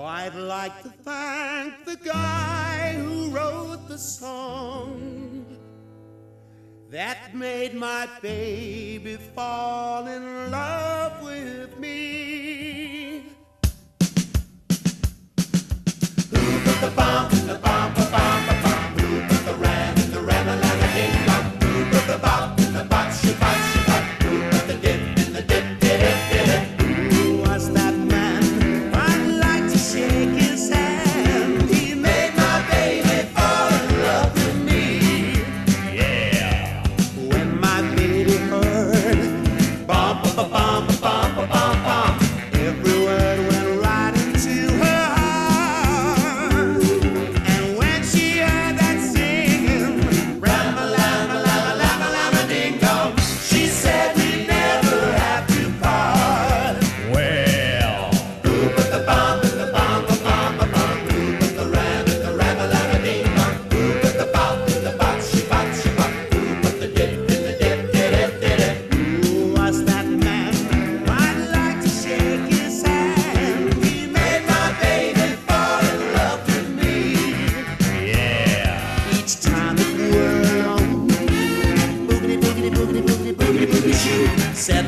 Oh, I'd like to thank the guy who wrote the song that made my baby fall in love.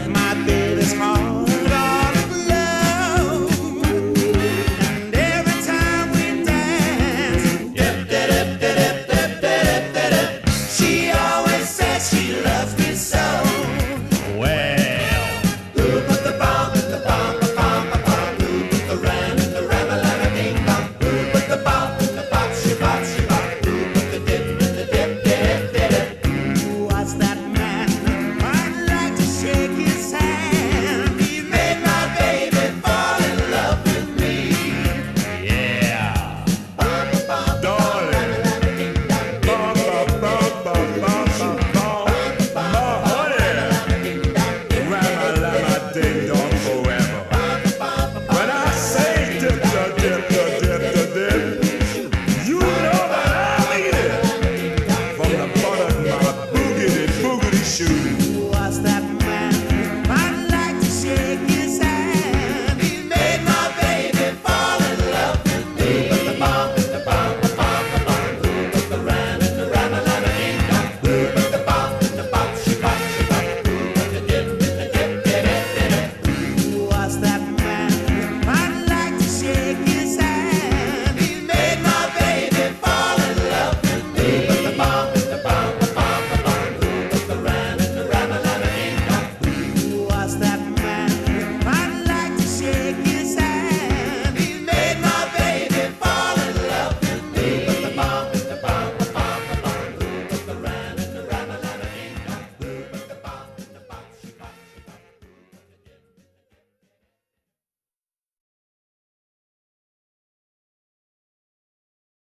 my Shoot.